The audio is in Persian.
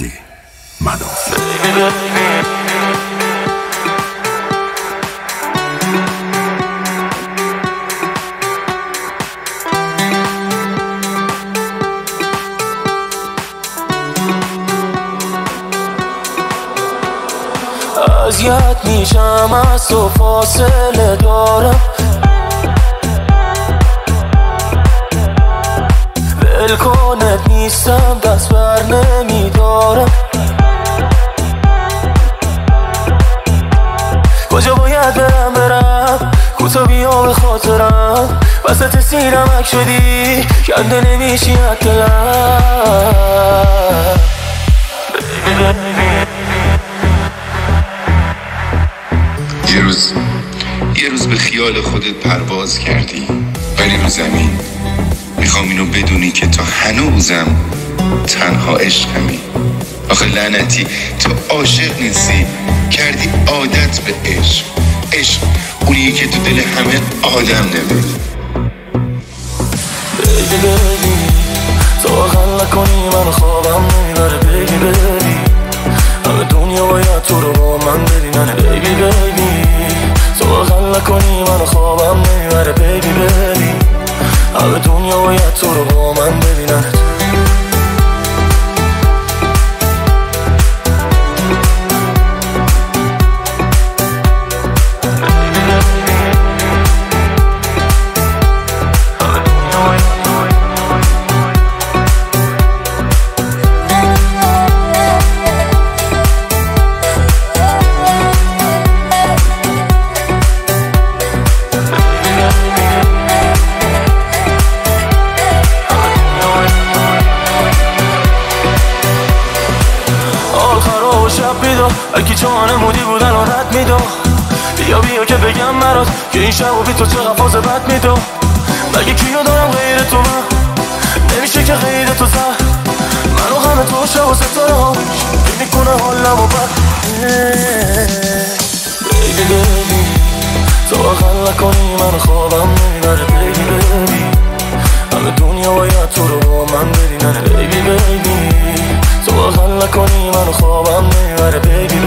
مهدی منافع اذیت میشم از تو فاصله دارم. ولکنت نیستم دست بر وسط سینمک شدی؟ کنده نمیشی دلم یه روز یه روز به خیال خودت پرواز کردی ولی رو زمین می‌خوام اینو بدونی که تا هنوزم تنها عشقمی. آخه لعنتی تو عاشق نیستی کردی عادت به عشق. عشق اونیه که تو دل همه آدم نمیده بیبی بیبی تو واقعا نکنی من خوابم نمی‌بره بیبی بیبی همه دنیا باید تو رو با من ببینن بیبی بیبی تو واقعا نکنی من خوابم نمی‌بره بیبی بیبی همه دنیا باید تو رو با من ببینن آخر شب بیدا هرکی جان مودی بودن و رد میدا بیا بیا که بگم مراد که این شب و بی تو چقدر فاز بد میدا مگه کیو دارم غیر تو من؟ نمیشه که غیر تو زن. منو همه تو شب و ستاره ها می‌کنه حالم و بد. بیبی بیبی تو واقعا نکنی من خوابم نمی‌بره. بیبی بیبی همه دنیا باید تو رو با من ببینن. بیبی بیبی تو واقعا نکنی من خوابم نمی‌بره بیبی